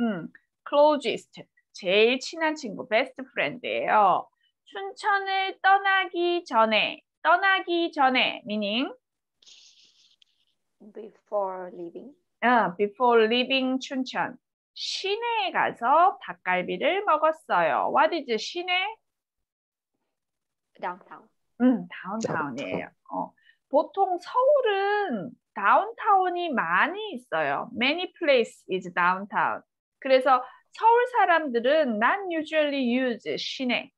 음, closest. 제일 친한 친구, best friend예요. 춘천을 떠나기 전에, 떠나기 전에, meaning before leaving. 어, before leaving 춘천. 시내에 가서 닭갈비를 먹었어요. What is 시내? downtown. 음, 다운타운이에요. 어, 보통 서울은 다운타운이 많이 있어요. Many place is downtown. 그래서 서울 사람들은 not usually use 시내.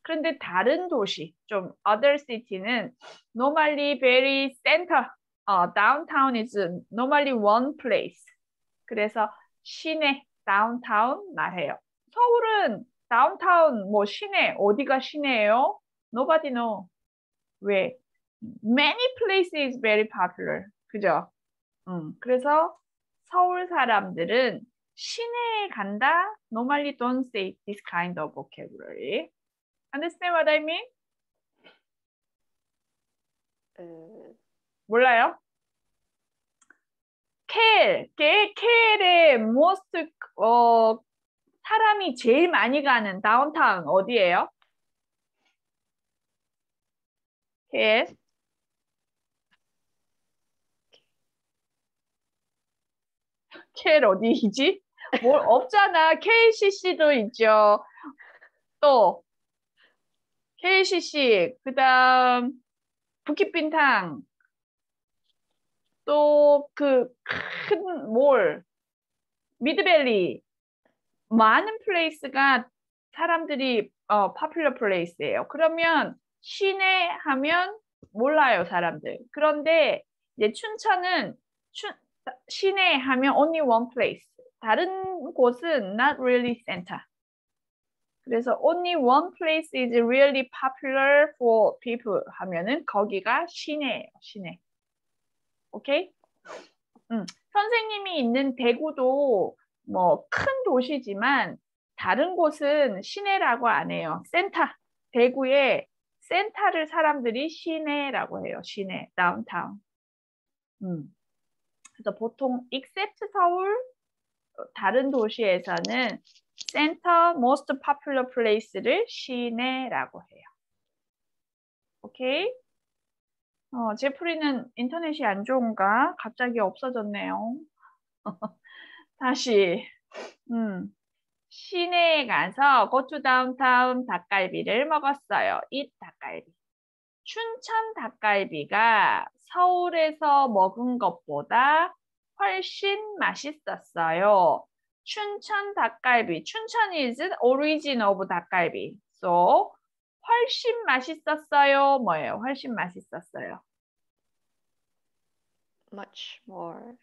그런데 다른 도시, 좀 other city는 normally very center. 어, downtown is normally one place. 그래서 시내, downtown 말해요. 서울은 downtown, 뭐 시내, 어디가 시내예요? Nobody know. 왜? Many places very popular. 그죠? 음, 그래서 서울 사람들은 시내에 간다. Normally don't say this kind of vocabulary. Understand what I mean? 어, 몰라요? 켈, 켈, 켈의 most 어, 사람이 제일 많이 가는 다운타운 어디예요? 켈. 켈 어디이지? 뭘 없잖아. KCC도 있죠. 또 KCC, 그다음 부키빈탕, 또 그 큰 몰, 미드밸리 많은 플레이스가 사람들이 어 파퓰러 플레이스예요. 그러면 시내 하면 몰라요 사람들. 그런데 이제 춘천은 춘, 시내 하면 only one place. 다른 곳은 not really center. 그래서 only one place is really popular for people 하면은 거기가 시내예요. 시내. 오케이? 음, 선생님이 있는 대구도 뭐 큰 도시지만 다른 곳은 시내라고 안 해요. 센터. 대구에 센터를 사람들이 시내라고 해요. 시내, 다운타운. 음. 그래서 보통 except 서울 다른 도시에서는 center most popular place를 시내라고 해요. 오케이? 어, 제프리는 인터넷이 안 좋은가? 갑자기 없어졌네요. 다시. 음. 시내에 가서 고추 다운타운 닭갈비를 먹었어요. 이 닭갈비. 춘천 닭갈비가 서울에서 먹은 것보다 훨씬 맛있었어요. 춘천 닭갈비. 춘천 is origin of 닭갈비. So 훨씬 맛있었어요. 뭐예요? 훨씬 맛있었어요. much more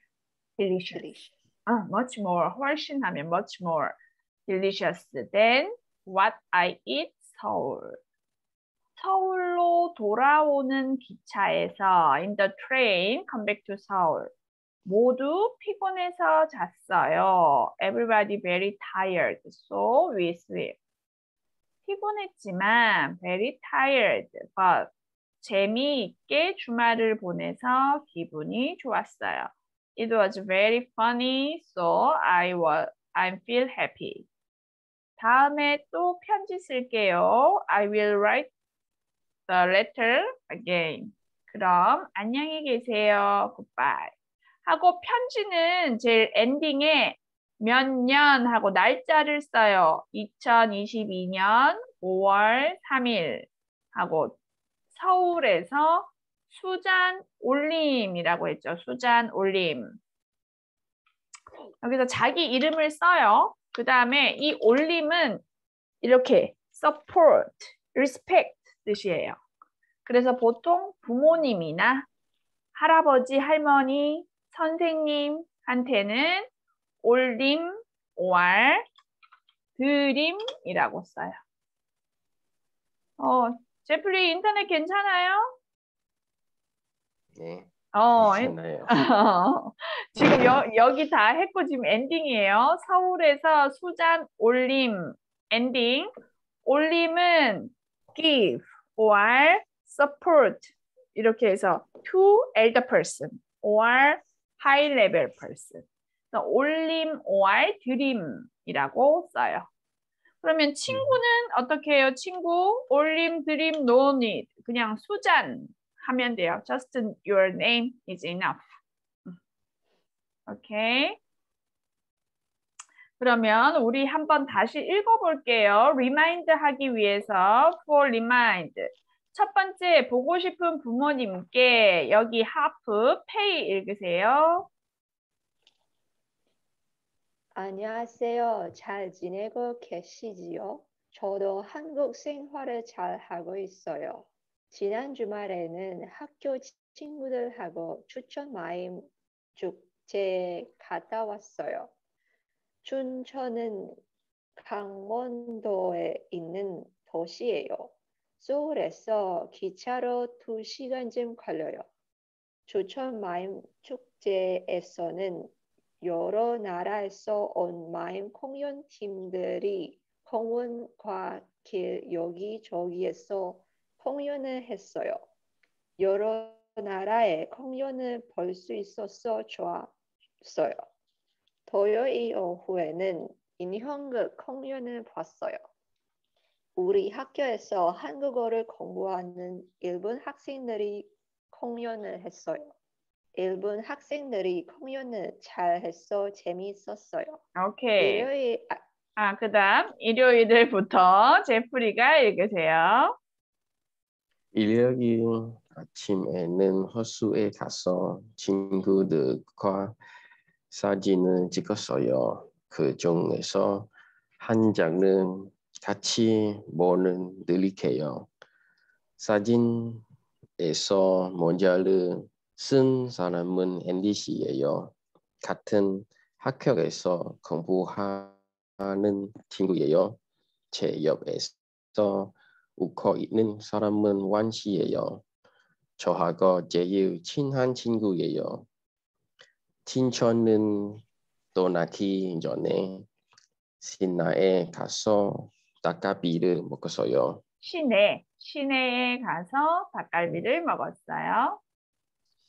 delicious. delicious. 아, much more. 훨씬 하면 much more delicious than what I eat 서울. 서울로 돌아오는 기차에서 in the train come back to 서울. 모두 피곤해서 잤어요. Everybody very tired. So we sleep. 피곤했지만 very tired. But 재미있게 주말을 보내서 기분이 좋았어요. It was very funny, so I was I feel happy. 다음에 또 편지 쓸게요. I will write the letter again. 그럼 안녕히 계세요. Goodbye. 하고 편지는 제일 엔딩에 몇 년 하고 날짜를 써요. 2022년 5월 3일 하고 서울에서 수잔 올림이라고 했죠. 수잔 올림. 여기서 자기 이름을 써요. 그 다음에 이 올림은 이렇게 support, respect 뜻이에요. 그래서 보통 부모님이나 할아버지, 할머니, 선생님한테는 올림, 월, 드림이라고 써요. 어, 제프리 인터넷 괜찮아요? 네. 어. 지금 여, 여기 다 했고 지금 엔딩이에요. 서울에서 수잔 올림 엔딩. 올림은 give or support 이렇게 해서 to elder person or high level person. 그래서 올림 or 드림이라고 써요. 그러면 친구는 어떻게 해요? 친구 올림 드림 no need 그냥 수잔 하면 돼요. Just your name is enough. 오케이. 그러면 우리 한번 다시 읽어볼게요. remind 하기 위해서 for remind. 첫 번째 보고 싶은 부모님께 여기 half 페이 읽으세요. 안녕하세요. 잘 지내고 계시지요? 저도 한국 생활을 잘 하고 있어요. 지난 주말에는 학교 친구들하고 추천 마임 축제 갔다 왔어요. 춘천은 강원도에 있는 도시예요. 서울에서 기차로 2시간쯤 걸려요. 춘천 마임 축제에서는 여러 나라에서 온 마임 공연팀들이 공원과 길 여기저기에서 공연을 했어요. 여러 나라의 공연을 볼 수 있어서 좋았어요. 토요일 오후에는 인형극 공연을 봤어요. 우리 학교에서 한국어를 공부하는 일본 학생들이 공연을 했어요. 일본 학생들이 공연을 잘해서 재미있었어요. 오케이. 일요일 아, 아, 그 다음 일요일부터 제프리가 읽으세요. 일요일 아침에는 호수에 가서 친구들과 사진을 찍었어요. 그 중에서 한 장은 같이 보는 드릴게요. 사진에서 모자를 쓴 사람은 앤디 씨예요. 같은 학교에서 공부하는 친구예요. 제 옆에서 웃고 있는 사람은 완 씨예요. 저하고 제일 친한 친구예요. 친천은 떠나기 전에 신나에 가서 닭갈비를 먹었어요. 시내, 시내에 가서 닭갈비를 먹었어요.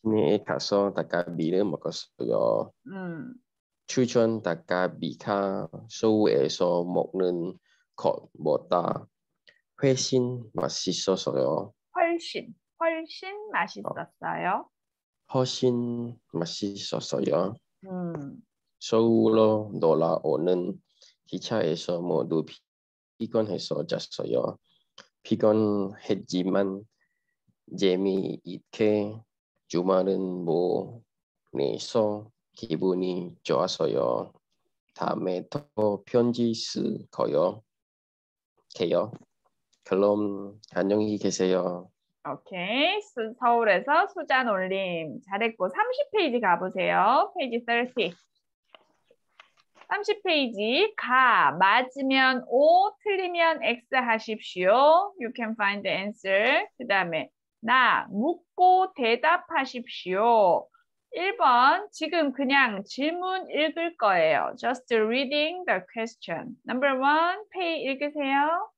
시내에 가서 닭갈비를 먹었어요. 음, 추천 닭갈비가 서울에서 먹는 것보다 훨씬 맛있었어요. 훨씬, 훨씬 맛있었어요. 훨씬 맛있었어요. 음, 서울로 돌아오는 기차에서 모두 피곤해서 잤어요. 피곤했지만 재미있게 주말은 보내서 기분이 좋았어요. 다음에 또 편지 쓸 거요. 게요. 그럼 안녕히 계세요. 오케이. 수- 서울에서 수잔 올림. 잘했고, 30페이지 가보세요. 페이지 30. 30페이지. 가. 맞으면 O, 틀리면 X 하십시오. You can find the answer. 그 다음에 나. 묻고 대답하십시오. 1번. 지금 그냥 질문 읽을 거예요. Just reading the question. Number one. 페이 읽으세요.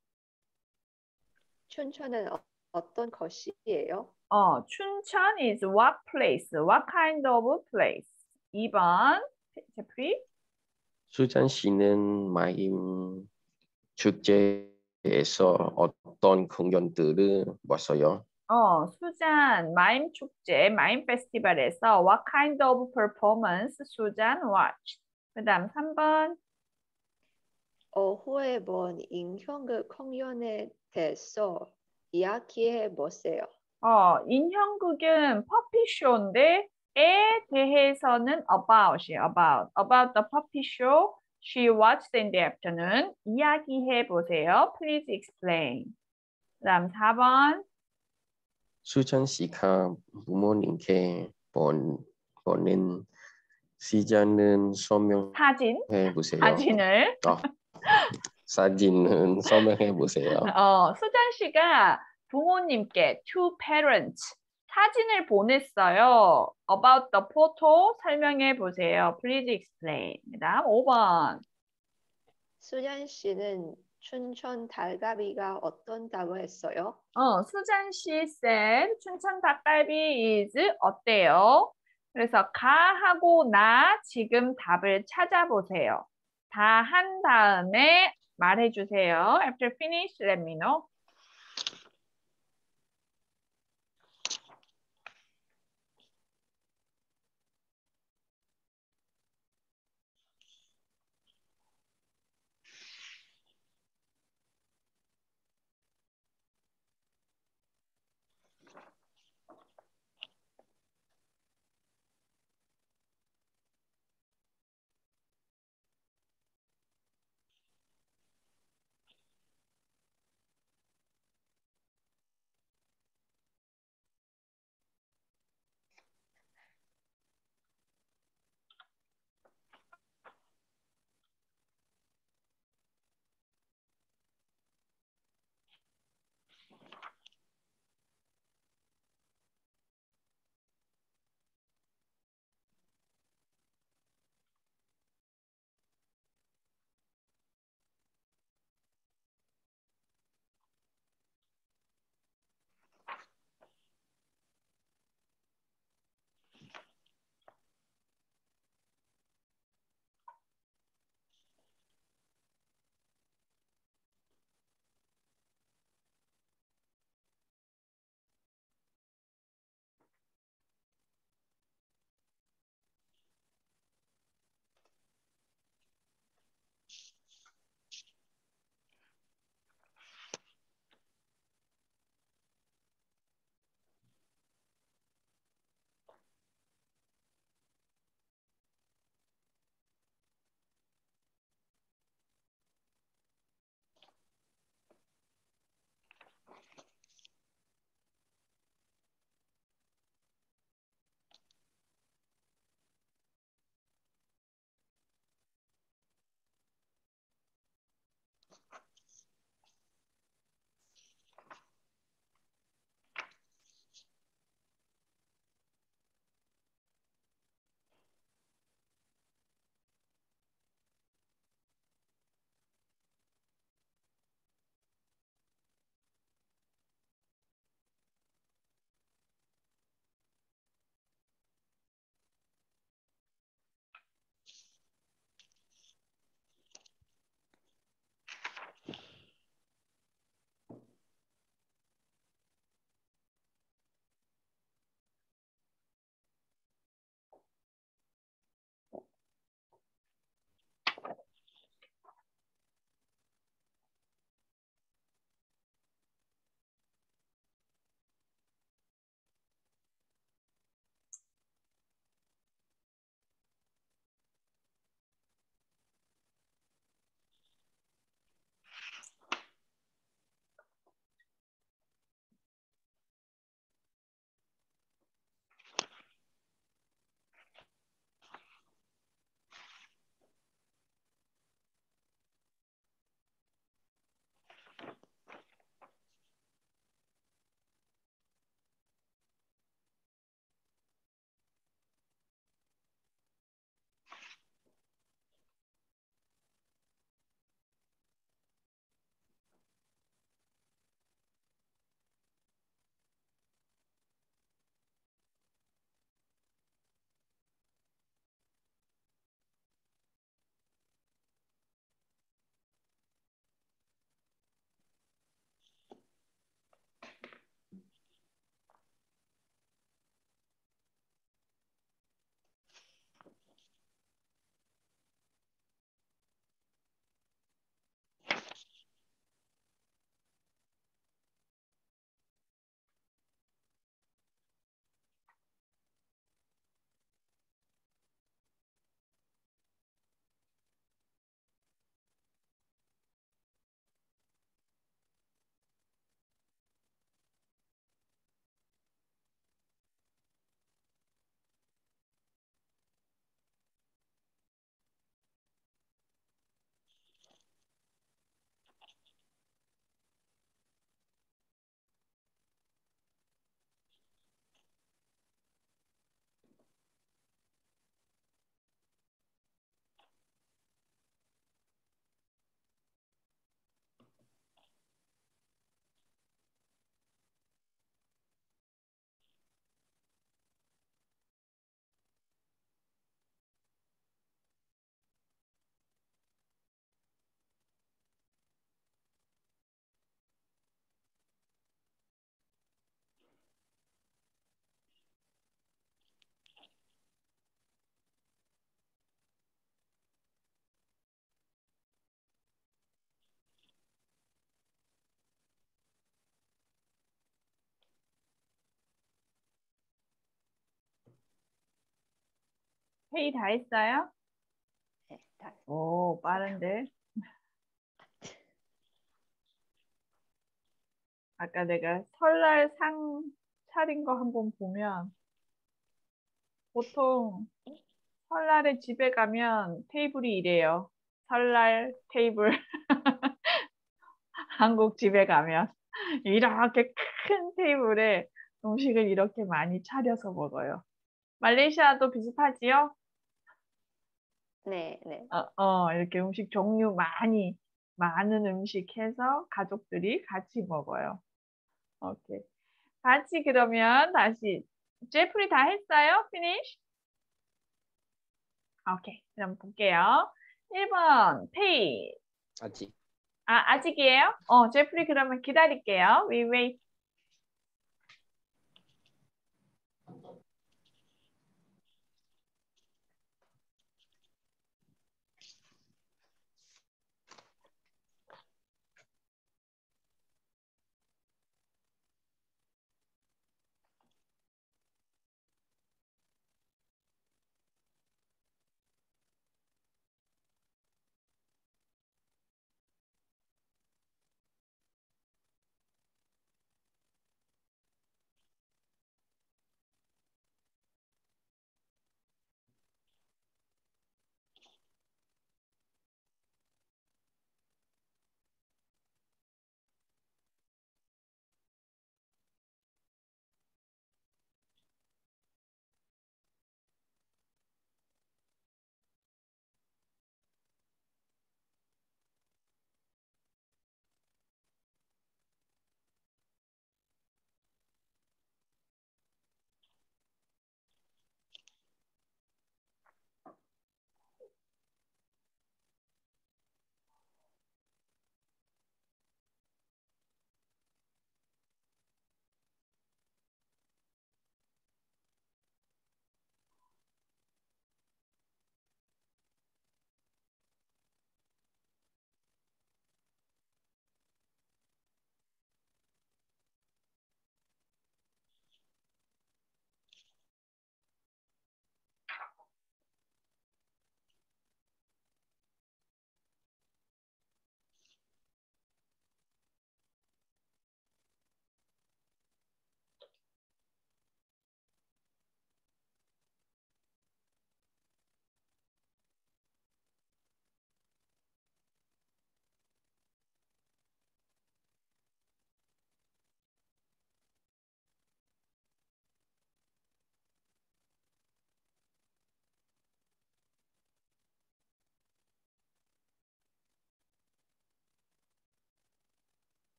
춘천은 어, 어떤 것이에요? 어, 춘천 is what place? What kind of place? 2번. 제프리. 수잔 씨는 마임 축제에서 어떤 공연들을 봤어요? 어, 수잔 마임 축제, 마임 페스티벌에서 what kind of performance 수잔 watched? 그 다음 3번. 오후에 본 인형극 공연에 대해서 이야기해 보세요. 어, 인형극은 퍼피쇼인데 에 대해서는 about이에요. about. about the puppy show she watched in the afternoon. 이야기해 보세요. Please explain. 그다음 4번. 수잔 씨가 부모님께 본, 보낸 시장은 설명해 사진. 보세요. 사진을 어, 사진은 설명해 보세요. 어, 수잔 씨가 부모님께 to parents 사진을 보냈어요. About the photo 설명해 보세요. Please explain. 그다음 5번. 수잔 씨는 춘천 달가비가 어떤다고 했어요? 어, 수잔 씨 said 춘천 닭갈비 is 어때요? 그래서 가 하고 나 지금 답을 찾아보세요. 다 한 다음에 말해주세요. After finish, let me know. 회의 다 했어요? 네, 다 오, 빠른데. 아까 내가 설날 상 차린 거 한 번 보면 보통 설날에 집에 가면 테이블이 이래요. 설날 테이블. 한국 집에 가면 이렇게 큰 테이블에 음식을 이렇게 많이 차려서 먹어요. 말레이시아도 비슷하지요? 네, 네. 어, 어, 이렇게 음식 종류 많이, 많은 음식 해서 가족들이 같이 먹어요. 오케이. 같이 그러면 다시, 제프리 다 했어요? finish? 오케이. 그럼 볼게요. 1번, 페이. 아직. 아, 아직이에요? 어, 제프리 그러면 기다릴게요. We wait.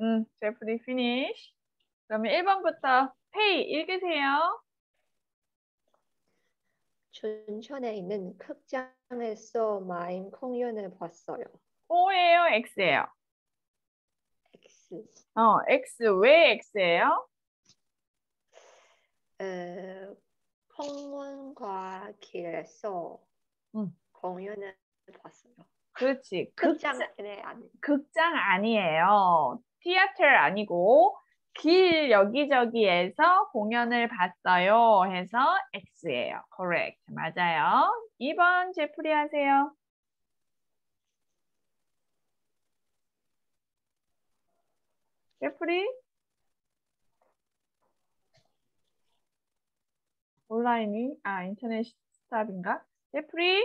음, 제프리 finish. 그러면 1번부터 페이 읽으세요. 춘천에 있는 극장에서 마임 공연을 봤어요. O예요, X예요? X. 어, X. 왜 X예요? 에, 공원과 길에서 음. 공연을 봤어요. 그렇지. 극장, 극장에 아니. 극장 아니에요. 티아터 아니고 길 여기저기에서 공연을 봤어요 해서 X예요. correct. 맞아요. 2번 제프리 하세요. 제프리? 온라인이 아 인터넷 스탑인가? 제프리?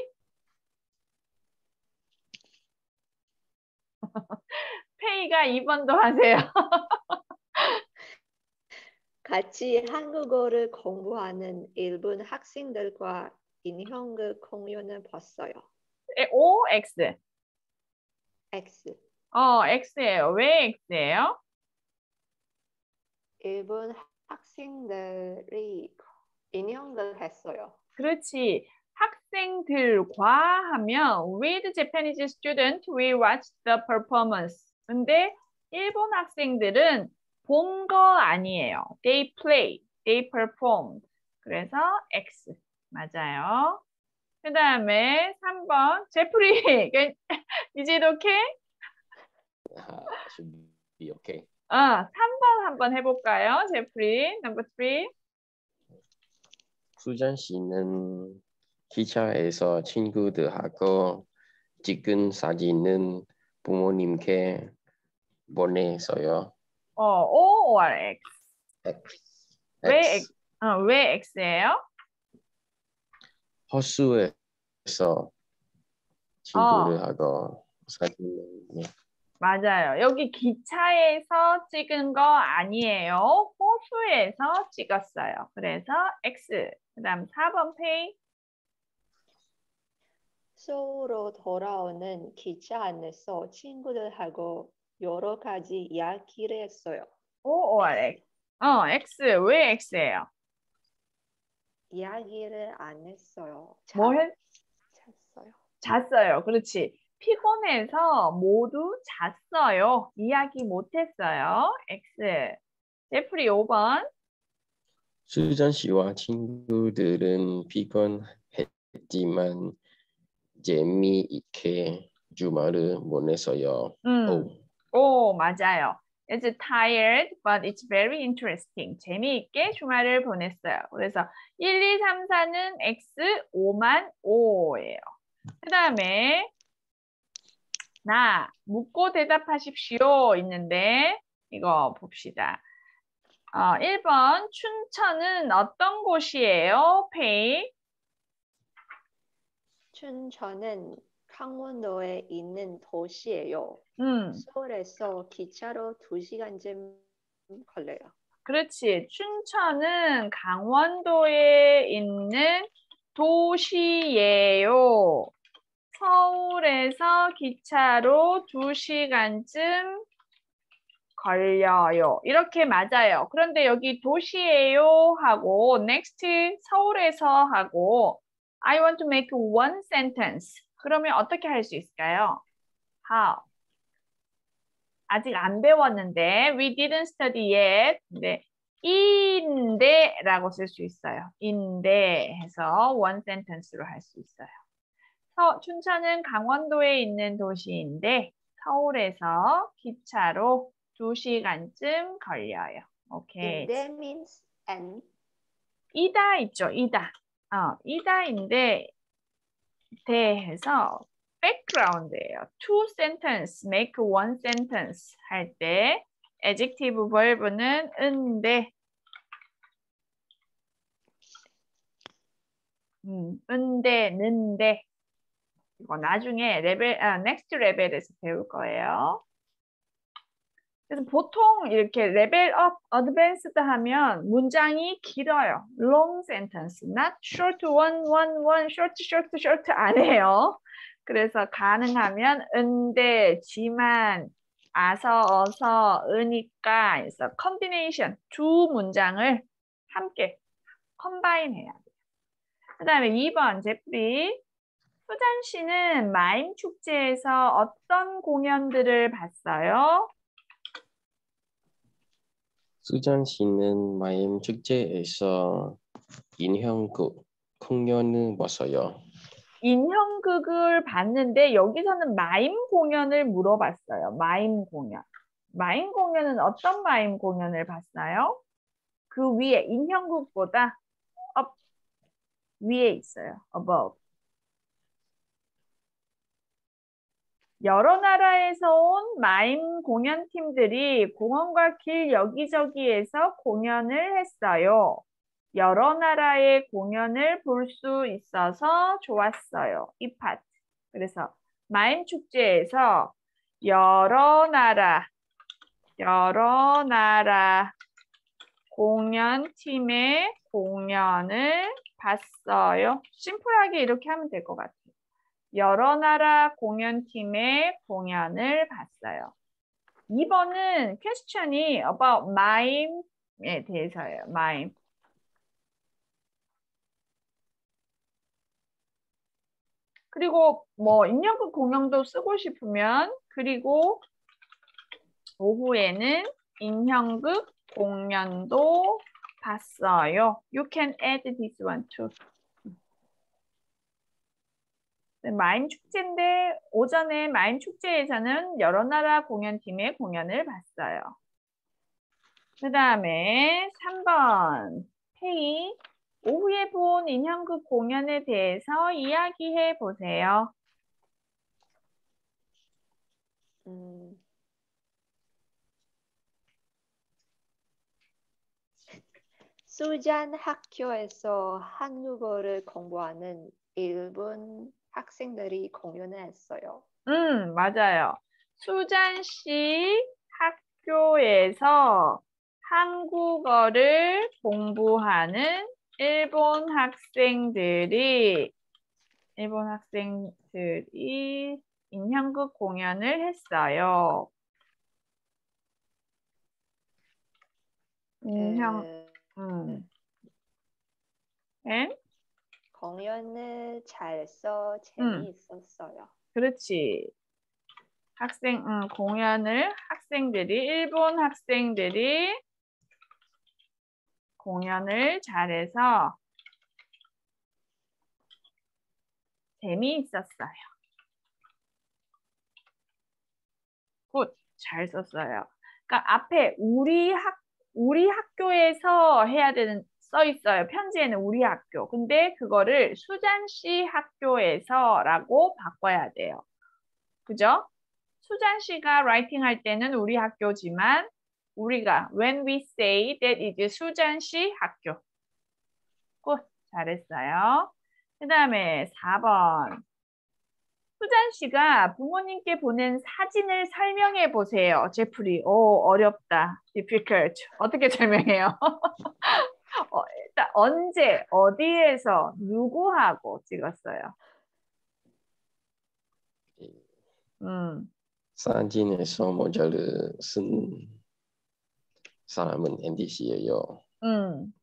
페이가 2번도 하세요. 같이 한국어를 공부하는 일본 학생들과 인형극 공연을 봤어요. 에, O, X. X. 어, X예요. 왜 X예요? 일본 학생들이 인형극 했어요. 그렇지. 학생들과 하면 with Japanese student we watch the performance. 근데 일본 학생들은 본 거 아니에요. They play, they performed. 그래서 X 맞아요. 그 다음에 3번 제프리 okay? Uh, should be okay. 어, 3번 한번 해볼까요? 제프리 number 3. 수잔 씨는 기차에서 친구들하고 찍은 사진은 부모님께 보내서요. 어, O or X? X. 왜 X. 어, 왜 X예요? 호수에서 친구들하고 사진을 네. 맞아요. 여기 기차에서 찍은 거 아니에요. 호수에서 찍었어요. 그래서 X. 그 다음 4번 페이. 서울로 돌아오는 기차 안에서 친구들하고 여러 가지 이야기를 했어요. O or X. 어, X. 왜 X예요? 이야기를 안 했어요. 뭐 했? 잤어요. 잤어요. 그렇지. 피곤해서 모두 잤어요. 이야기 못했어요. X. 제프리 5번. 수잔 씨와 친구들은 피곤했지만 재미있게 주말을 보냈어요. 음. 오. 오, 맞아요. It's tired, but it's very interesting. 재미있게 주말을 보냈어요. 그래서 1, 2, 3, 4는 X, 5만 5예요. 그 다음에 나 묻고 대답하십시오 있는데 이거 봅시다. 어, 1번 춘천은 어떤 곳이에요? 페이. 춘천은 강원도에 있는 도시예요. 음. 서울에서 기차로 2시간쯤 걸려요. 그렇지. 춘천은 강원도에 있는 도시예요. 서울에서 기차로 2시간쯤 걸려요. 이렇게 맞아요. 그런데 여기 도시예요 하고 next 서울에서 하고 I want to make one sentence. 그러면 어떻게 할 수 있을까요? How? 아직 안 배웠는데 we didn't study yet. 근데 인데라고 쓸 수 있어요. 인데 해서 one sentence로 할 수 있어요. 서, 춘천은 강원도에 있는 도시인데 서울에서 기차로 2시간쯤 걸려요. 오케이. That means and 이다 있죠, 이다. 어, 이다인데 대해서 background예요. two sentence, make one sentence 할 때 adjective verb는 은데 음, 은데, 는데 이거 나중에 레벨, 아, next 레벨에서 배울 거예요. 그래서 보통 이렇게 레벨업, 어드밴스드 하면 문장이 길어요. long sentence, not short one, one, one, short, short, short 안 해요. 그래서 가능하면 은데, 지만 아서, 어서, 으니까 해서 combination 두 문장을 함께 combine 해야 돼요. 그 다음에 2번 제프리 수잔 씨는 마임 축제에서 어떤 공연들을 봤어요? 수잔 씨는 마임 축제에서 인형극 공연을 봤어요. 인형극을 봤는데 여기서는 마임 공연을 물어봤어요. 마임 공연. 마임 공연은 어떤 마임 공연을 봤어요? 그 위에 인형극보다 up 위에 있어요. above. 여러 나라에서 온 마임 공연팀들이 공원과 길 여기저기에서 공연을 했어요. 여러 나라의 공연을 볼 수 있어서 좋았어요. 이 파트. 그래서 마임 축제에서 여러 나라, 여러 나라 공연팀의 공연을 봤어요. 심플하게 이렇게 하면 될 것 같아요. 여러 나라 공연팀의 공연을 봤어요. 2번은 퀘스천이 about mime에 대해서예요. mime. 그리고 뭐 인형극 공연도 쓰고 싶으면 그리고 오후에는 인형극 공연도 봤어요. You can add this one too. 네, 마임 축제인데 오전에 마임 축제에서는 여러 나라 공연팀의 공연을 봤어요. 그 다음에 3번 페이 오후에 본 인형극 공연에 대해서 이야기해 보세요. 음, 수잔 학교에서 한국어를 공부하는 일본 학생들이 공연을 했어요. 음, 맞아요. 수잔 씨 학교에서 한국어를 공부하는 일본 학생들이 일본 학생들이 인형극 공연을 했어요. 인형, 그 음. 엔? 공연을 음. 재미있었어요. 그렇지. 학생, 음, 공연을 학생들이, 일본 학생들이 공연을 잘해서 재미있었어요. good, 잘 썼어요. 그러니까 앞에 우리 학, 우리 학교에서 해야 되는 써 있어요. 편지에는 우리 학교. 근데 그거를 수잔 씨 학교에서라고 바꿔야 돼요. 그죠? 수잔 씨가 writing 할 때는 우리 학교지만 우리가 when we say that is 수잔 씨 학교. good, 잘했어요. 그 다음에 4번. 수잔 씨가 부모님께 보낸 사진을 설명해 보세요. 제프리. 오, 어렵다. difficult. 어떻게 설명해요? 어, 일단 언제, 어디에서, 누구하고 찍었어요? 음, 사진에서 모자를 쓴 사람은 씨예요. 음,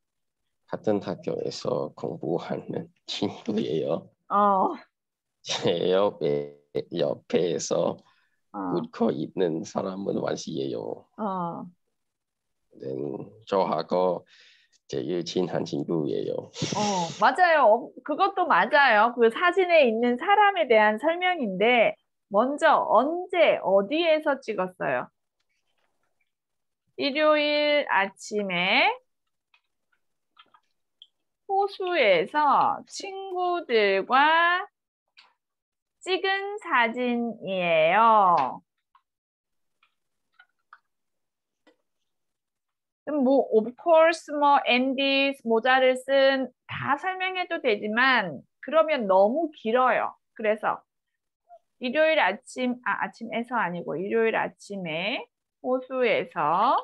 같은 학교에서 공부하는 친구예요. 어, 제 옆에 옆에서 어, 웃고 있는 사람은 완 씨예요. 어. 는 저하고 제 일 친 한 친구예요. 어, 맞아요. 어, 그것도 맞아요. 그 사진에 있는 사람에 대한 설명인데, 먼저 언제, 어디에서 찍었어요? 일요일 아침에 호수에서 친구들과 찍은 사진이에요. 그럼 뭐 of course 뭐 앤디 모자를 쓴 다 설명해도 되지만 그러면 너무 길어요. 그래서 일요일 아침 아 아침에서 아니고 일요일 아침에 호수에서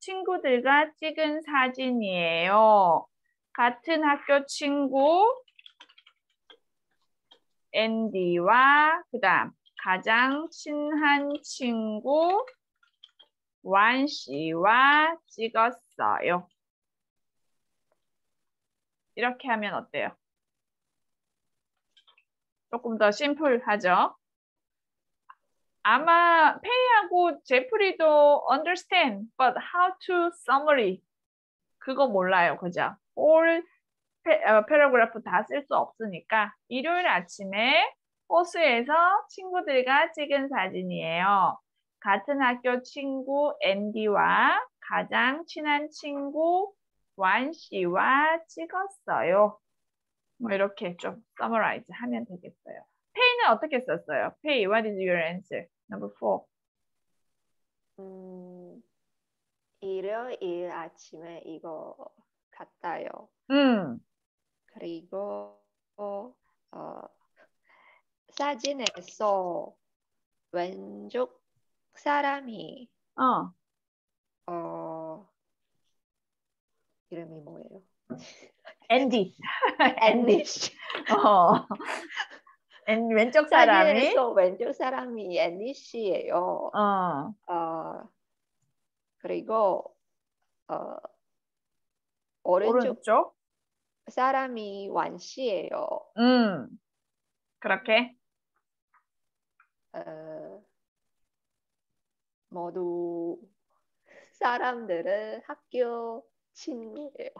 친구들과 찍은 사진이에요. 같은 학교 친구 앤디와 그다음 가장 친한 친구 완 씨와 찍었어요. 이렇게 하면 어때요? 조금 더 심플하죠? 아마 페이하고 제프리도 understand, but how to summary 그거 몰라요, 그죠? all paragraph 다쓸 수 없으니까 일요일 아침에 호수에서 친구들과 찍은 사진이에요. 같은 학교 친구 앤디와 가장 친한 친구 완 씨와 찍었어요. 뭐 이렇게 좀 summarize 하면 되겠어요. pay는 어떻게 썼어요? pay, what is your answer? Number four. 음, 일요일 아침에 이거 갔다요. 음, 그리고 어, 사진에서 왼쪽 사람이 어, 어, 이름이 뭐예요? 앤디. 앤디 씨. 어. 앤, 왼쪽 사람이 왼쪽 사람이 앤디 씨예요. 어, 어, 그리고 어, 오른쪽 오른쪽. 사람이 완 씨예요. 음. 그렇게 어, 모두 사람들은 학교 친구예요.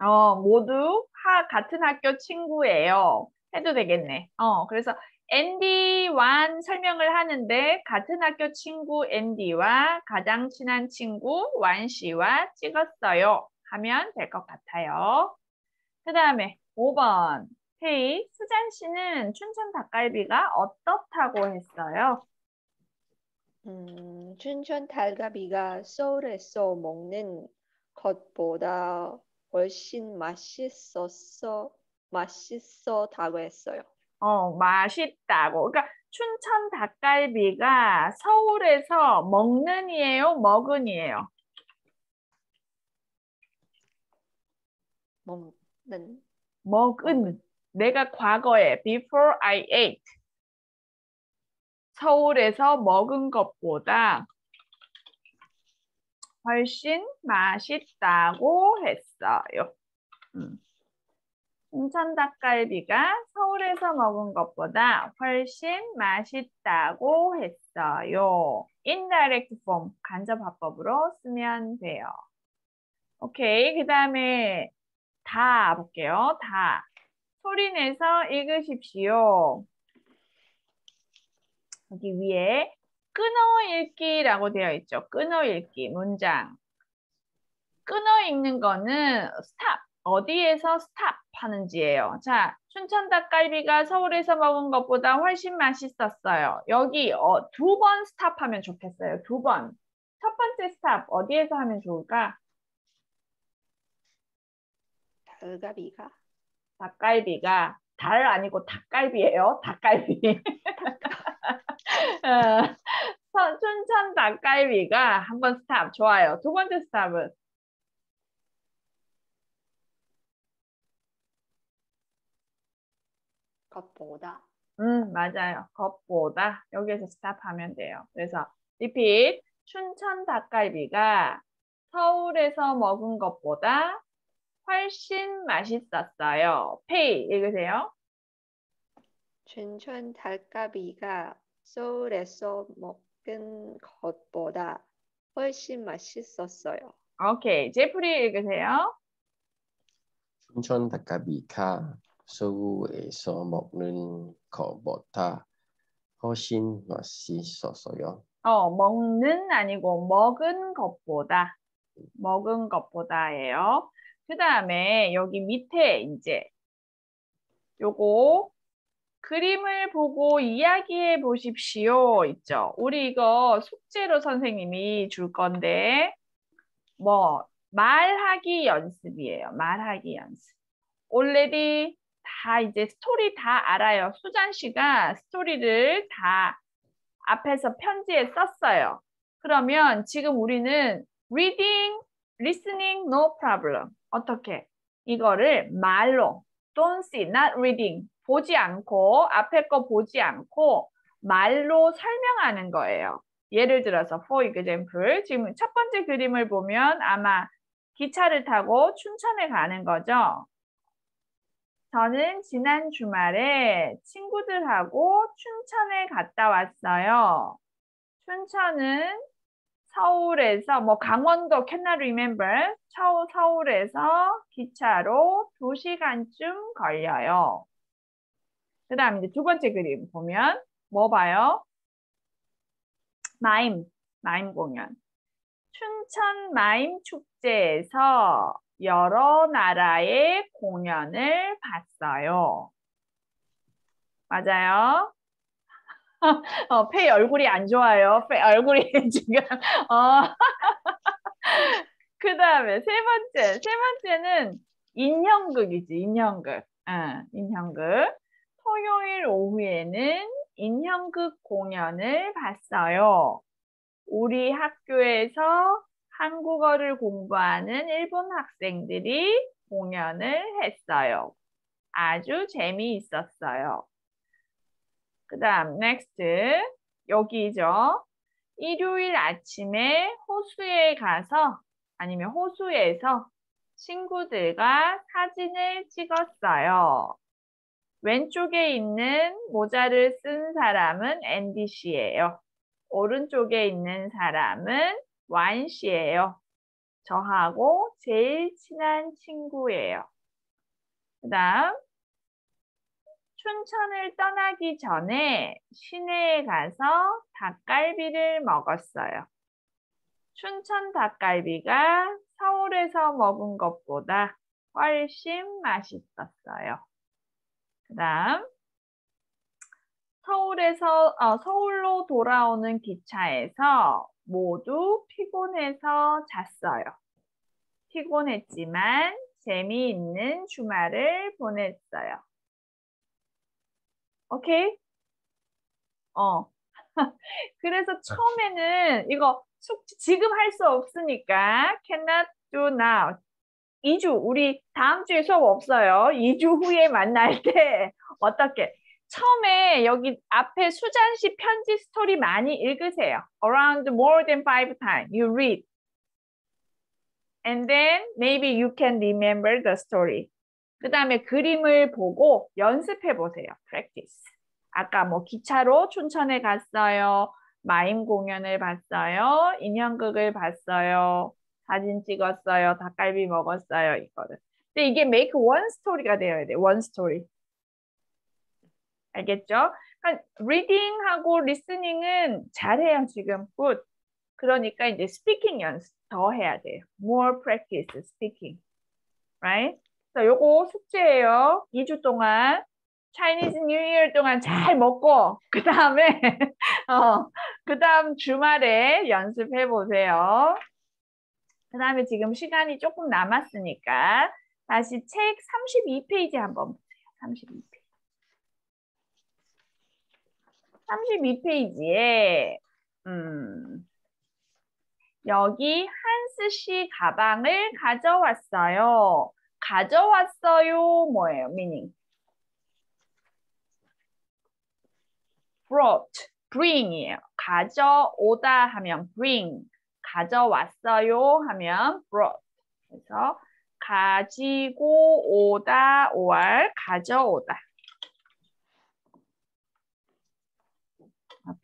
어, 모두 하, 같은 학교 친구예요. 해도 되겠네. 어, 그래서 앤디 완 설명을 하는데 같은 학교 친구 앤디와 가장 친한 친구 완 씨와 찍었어요. 하면 될 것 같아요. 그 다음에 5번. 헤이, 수잔 씨는 춘천 닭갈비가 어떻다고 했어요? 음, 춘천 달가비가 서울에서 먹는 것보다 훨씬 맛있었어, 맛있었다고 했어요. 어, 맛있다고. 그러니까 춘천 닭갈비가 서울에서 먹는 이에요, 먹은 이에요? 먹는 먹은. 내가 과거에 before I ate 서울에서 먹은 것보다 훨씬 맛있다고 했어요. 음. 춘천 닭갈비가 서울에서 먹은 것보다 훨씬 맛있다고 했어요. indirect form, 간접 화법으로 쓰면 돼요. 오케이, 그 다음에 다 볼게요. 다. 소리 내서 읽으십시오. 여기 위에 끊어 읽기라고 되어 있죠. 끊어 읽기 문장. 끊어 읽는 거는 stop. 어디에서 stop 하는지예요. 자, 춘천 닭갈비가 서울에서 먹은 것보다 훨씬 맛있었어요. 여기 어, 두번 stop 하면 좋겠어요. 두 번. 첫 번째 stop 어디에서 하면 좋을까? 달가비가 닭갈비가 달 아니고 닭갈비예요. 닭갈비. 어, 서- 춘천 닭갈비가 한 번 스탑 좋아요. 두 번째 스탑은 것보다 음 맞아요. 것보다 여기에서 스탑하면 돼요. 그래서 repeat 춘천 닭갈비가 서울에서 먹은 것보다 훨씬 맛있었어요. pay 읽으세요. 춘천 달가비가 서울에서 먹은 것보다 훨씬 맛있었어요. 오케이 제프리 읽으세요. 춘천 닭갈비가 서울에서 먹는 것보다 훨씬 맛있었어요. 어, 먹는 아니고 먹은 것보다 먹은 것보다예요. 그 다음에 여기 밑에 이제 요거 그림을 보고 이야기해 보십시오 있죠. 우리 이거 숙제로 선생님이 줄 건데 뭐 말하기 연습이에요. 말하기 연습. already 다 이제 스토리 다 알아요. 수잔 씨가 스토리를 다 앞에서 편지에 썼어요. 그러면 지금 우리는 reading, listening, no problem. 어떻게? 이거를 말로 don't see, not reading. 보지 않고 앞에 거 보지 않고 말로 설명하는 거예요. 예를 들어서 for example 지금 첫 번째 그림을 보면 아마 기차를 타고 춘천에 가는 거죠. 저는 지난 주말에 친구들하고 춘천에 갔다 왔어요. 춘천은 서울에서 뭐 강원도 cannot remember 서- 서울에서 기차로 2시간쯤 걸려요. 그 다음 이제 두 번째 그림 보면 뭐 봐요? 마임, 마임 공연. 춘천 마임 축제에서 여러 나라의 공연을 봤어요. 맞아요? 어, 페이 얼굴이 안 좋아요. 페이 얼굴이 지금. 어. 그 다음에 세 번째. 세 번째는 인형극이지, 인형극. 아, 인형극. 토요일 오후에는 인형극 공연을 봤어요. 우리 학교에서 한국어를 공부하는 일본 학생들이 공연을 했어요. 아주 재미있었어요. 그 다음, next. 여기죠. 일요일 아침에 호수에 가서 아니면 호수에서 친구들과 사진을 찍었어요. 왼쪽에 있는 모자를 쓴 사람은 앤디 씨예요. 오른쪽에 있는 사람은 완 씨예요. 저하고 제일 친한 친구예요. 그 다음, 춘천을 떠나기 전에 시내에 가서 닭갈비를 먹었어요. 춘천 닭갈비가 서울에서 먹은 것보다 훨씬 맛있었어요. 그 다음, 서울에서, 어, 서울로 돌아오는 기차에서 모두 피곤해서 잤어요. 피곤했지만 재미있는 주말을 보냈어요. 오케이? 어. 그래서 처음에는 이거 숙 지금 할 수 없으니까 cannot do now. 2주, 우리 다음 주에 수업 없어요. 2주 후에 만날 때 어떻게? 처음에 여기 앞에 수잔 씨 편지 스토리 많이 읽으세요. Around more than five times. You read. And then maybe you can remember the story. 그 다음에 그림을 보고 연습해 보세요. Practice. 아까 뭐 기차로 춘천에 갔어요. 마임 공연을 봤어요. 인형극을 봤어요. 사진 찍었어요. 닭갈비 먹었어요. 이거를. 근데 이게 make one story가 되어야 돼. one story. 알겠죠? 그러니까 reading하고 listening은 잘해요. 지금. good. 그러니까 이제 speaking 연습 더 해야 돼요. more practice speaking. right? 자, 요거 숙제예요. 2주 동안 Chinese New Year 동안 잘 먹고 그 다음에 어, 그 다음 주말에 연습해 보세요. 그 다음에 지금 시간이 조금 남았으니까 다시 책 32페이지 한번 보세요. 32페이지. 32페이지에 음, 여기 한스 씨 가방을 가져왔어요. 가져왔어요 뭐예요? meaning brought, bring이에요. 가져오다 하면 bring, 가져왔어요 하면 brought. 그래서 가지고 오다 or 가져오다.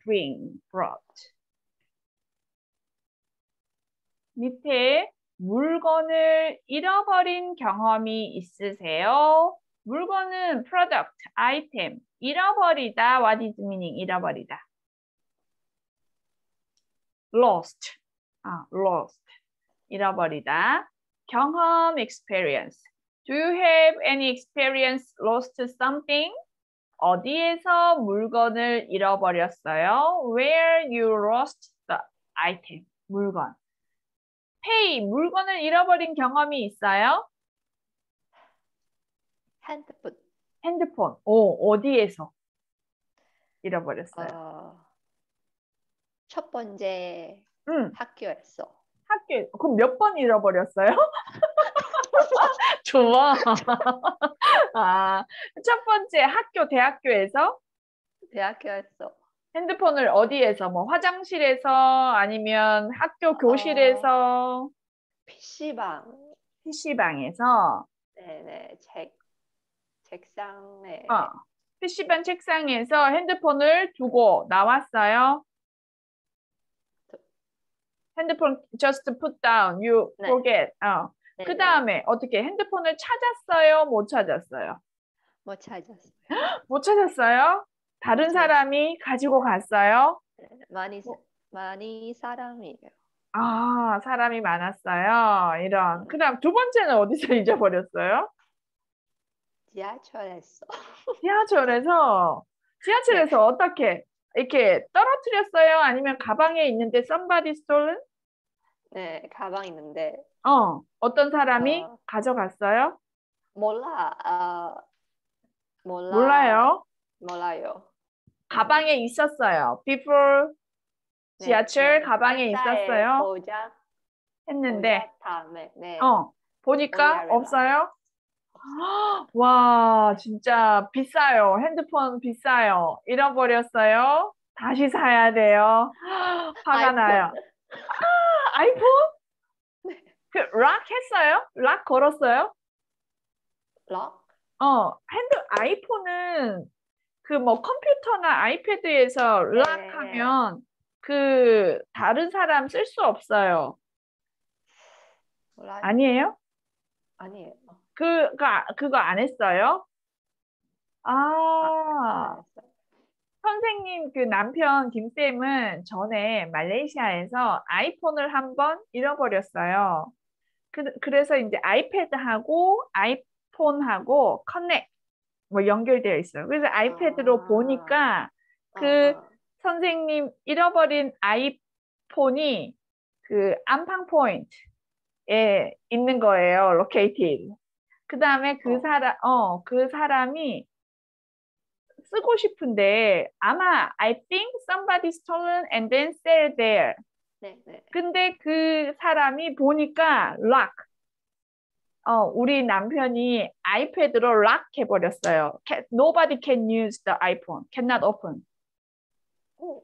bring, brought. 밑에 물건을 잃어버린 경험이 있으세요? 물건은 product, item, 잃어버리다. What is meaning? 잃어버리다. lost, 아, lost, 잃어버리다. 경험, experience. Do you have any experience lost something? 어디에서 물건을 잃어버렸어요? Where you lost the item. 물건. Pay, 물건을 잃어버린 경험이 있어요? 핸드폰. 핸드폰. 오, 어디에서 잃어버렸어요? 어, 첫 번째 응, 학교에서. 학교. 그럼 몇 번 잃어버렸어요? 좋아. 아, 첫 번째 학교, 대학교에서, 대학교에서. 핸드폰을 어디에서 뭐 화장실에서 아니면 학교 교실에서 PC방. PC방에서 네네. 책, 책상에. 어, PC방 책상에서 핸드폰을 두고 나왔어요. 핸드폰 just put down, you 네. forget. 어. 네네. 그 다음에 어떻게 핸드폰을 찾았어요? 못 찾았어요? 뭐 찾았어요. 못 찾았어요? 다른 네. 사람이 가지고 갔어요? 네, 많이 뭐? 많이 사람이에요. 아, 사람이 많았어요. 이런. 그 다음 두 번째는 어디서 잊어버렸어요? 지하철에서. 지하철에서. 지하철에서 어떻게? 이렇게 떨어뜨렸어요? 아니면 가방에 있는데 somebody stolen? 네, 가방 있는데 어, 어떤 사람이 어. 가져갔어요? 몰라. 아, 몰라. 몰라요. 몰라요. 가방에 있었어요. before 네, 지하철 네. 가방에 있었어요. 보자. 했는데, 다음에 네. 어, 보니까. 없어요? 와, 진짜 비싸요. 핸드폰 비싸요. 잃어버렸어요. 다시 사야 돼요. 화가 아이폰. 나요. 아, 아이폰? 그, lock 했어요? lock 걸었어요? lock? 어, 핸드, 아이폰은 그 뭐 컴퓨터나 아이패드에서 네. lock 하면 그 다른 사람 쓸 수 없어요. 몰라요. 아니에요? 아니에요. 그, 그, 그거 안 했어요? 아, 안 했어요. 선생님 그 남편 김쌤은 전에 말레이시아에서 아이폰을 한 번 잃어버렸어요. 그, 그래서 이제 아이패드하고 아이폰하고 커넥 뭐 연결되어 있어요. 그래서 아이패드로 아. 보니까 어, 그 어. 선생님 잃어버린 아이폰이 그 안방 포인트에 있는 거예요. located. 그 다음에 그 어. 사람, 어, 그 사람이 쓰고 싶은데 아마 I think somebody stolen and then sell there. 네, 네. 근데 그 사람이 보니까 lock. 어, 우리 남편이 아이패드로 lock 해버렸어요. Can- Nobody can use the iPhone. Cannot open. 오,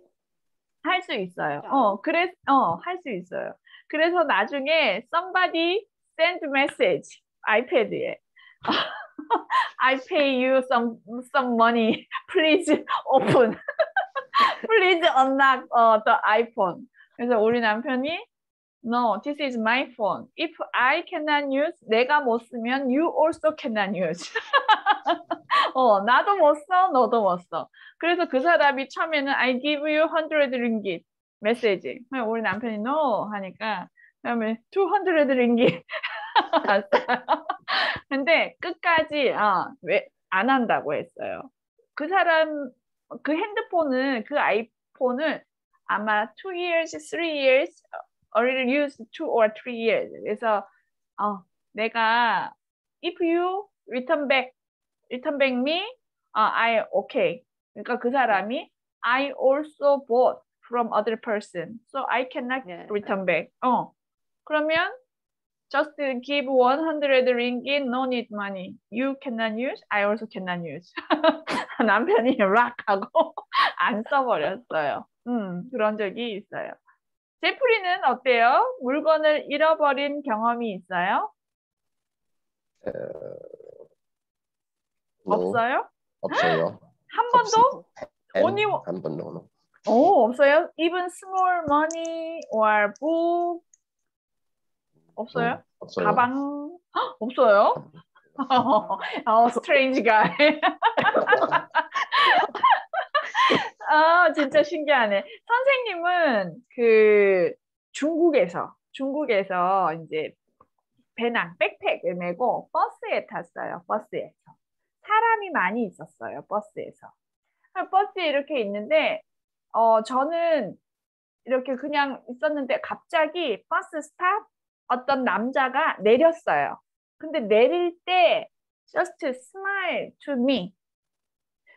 할수 있어요. 어, 그래, 어, 할 수 있어요. 그래서 나중에 somebody send message 아이패드에. I pay you some some money. Please open. Please unlock uh, the iPhone. 그래서 우리 남편이 No, this is my phone. If I cannot use, 내가 못 쓰면 you also cannot use. 어, 나도 못 써, 너도 못 써. 그래서 그 사람이 처음에는 I give you 100 ringgit 메시지. 우리 남편이 no 하니까 그다음에 200 ringgit. 근데 끝까지 아, 왜 안 한다고 했어요. 그 사람 그 핸드폰은 그 아이폰을 아마 2 years, 3 years already used 2 or 3 years. 그래서 어, 내가 if you return back return back me 아, I okay. 그러니까 그 사람이 I also bought from other person. So I cannot 네. return back. 어. 그러면 just give 100 ringgit, no need money. You cannot use, I also cannot use. 남편이 락 하고 안 써버렸어요. 음, 그런 적이 있어요. 제프리는 어때요? 물건을 잃어버린 경험이 있어요? No, 없어요? 없어요. 한 번도? 한, only 한 번도. no. 오, 없어요? Even small money or book? 없어요? 음, 없어요. 가방? 헉, 없어요? 어, strange guy. 아, 진짜 신기하네. 선생님은 그 중국에서, 중국에서 이제 배낭, 백팩을 메고 버스에 탔어요. 버스에서. 사람이 많이 있었어요. 버스에서. 버스에 이렇게 있는데, 어, 저는 이렇게 그냥 있었는데 갑자기 bus stop 어떤 남자가 내렸어요. 근데 내릴 때 just smile to me.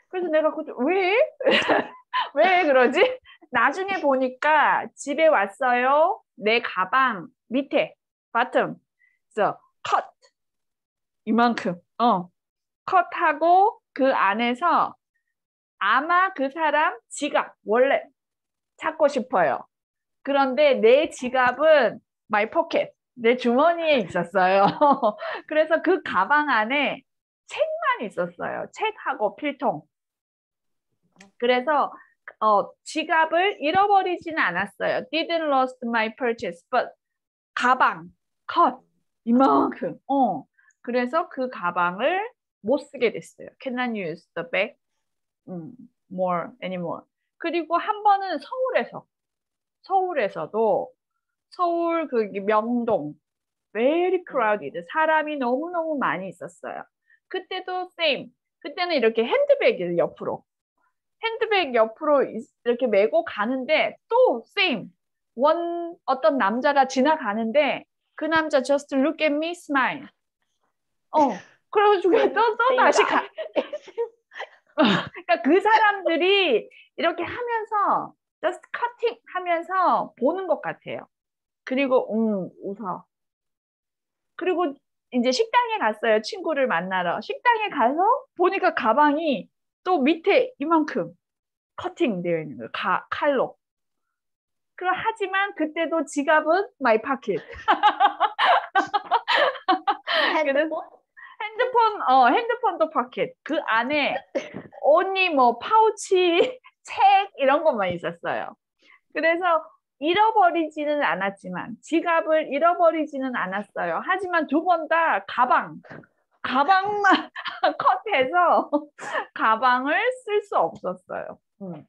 그래서 내가 그 왜? 왜 그러지? 나중에 보니까 집에 왔어요. 내 가방 밑에 bottom. 그래서 cut 이만큼. 어. 컷하고 그 안에서 아마 그 사람 지갑 원래 찾고 싶어요. 그런데 내 지갑은 my pocket, 내 주머니에 있었어요. 그래서 그 가방 안에 책만 있었어요. 책하고 필통. 그래서 어, 지갑을 잃어버리지는 않았어요. Didn't lost my purchase, but 가방, 컷 이만큼. 어, 그래서 그 가방을 못 쓰게 됐어요. Cannot use the bag 음, more anymore. 그리고 한 번은 서울에서 서울에서도 서울 그 명동 very crowded 사람이 너무너무 많이 있었어요. 그때도 same. 그때는 이렇게 핸드백을 옆으로 핸드백 옆으로 이렇게 메고 가는데 또 same. 원 어떤 남자가 지나가는데 그 남자 just look at me smile. 어 그래가지고 또 또 다시 가. 그러니까 그 사람들이 이렇게 하면서 just cutting 하면서 보는 것 같아요. 그리고 음 웃어. 그리고 이제 식당에 갔어요. 친구를 만나러. 식당에 가서 보니까 가방이 또 밑에 이만큼 커팅 되어 있는 거예요. 가, 칼로. 그 하지만 그때도 지갑은 my pocket. 핸드폰? 핸드폰 어 핸드폰도 pocket. 그 안에 언니 뭐 파우치, 책 이런 것만 있었어요. 그래서 잃어버리지는 않았지만 지갑을 잃어버리지는 않았어요. 하지만 두 번 다 가방 가방만 컷해서 가방을 쓸 수 없었어요. 음.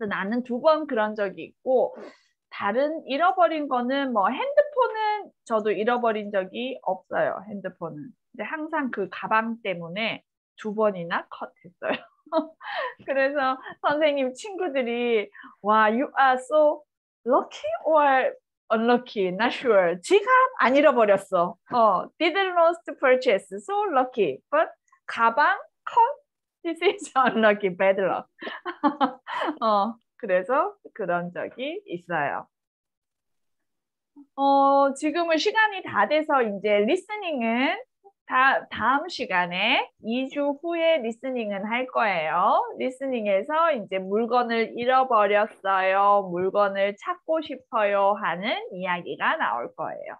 나는 두 번 그런 적이 있고 다른 잃어버린 거는 뭐 핸드폰은 저도 잃어버린 적이 없어요. 핸드폰은. 근데 항상 그 가방 때문에 두 번이나 컷했어요. 그래서 선생님 친구들이 와, you are so lucky or unlucky, not sure. 지갑 안 잃어버렸어. 어, didn't lost purchase, so lucky. But 가방 cut, this is unlucky, bad luck. 어, 그래서 그런 적이 있어요. 어, 지금은 시간이 다 돼서 이제 리스닝은 다, 다음 시간에 2주 후에 리스닝은 할 거예요. 리스닝에서 이제 물건을 잃어버렸어요. 물건을 찾고 싶어요 하는 이야기가 나올 거예요.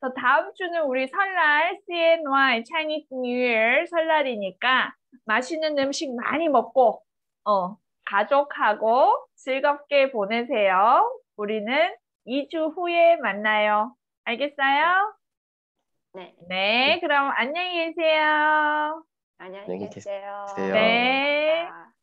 그래서 다음 주는 우리 설날 CNY Chinese New Year 설날이니까 맛있는 음식 많이 먹고 어, 가족하고 즐겁게 보내세요. 우리는 2주 후에 만나요. 알겠어요? 네. 네, 그럼 안녕히 계세요. 안녕히 계세요. 계세요. 네. 아.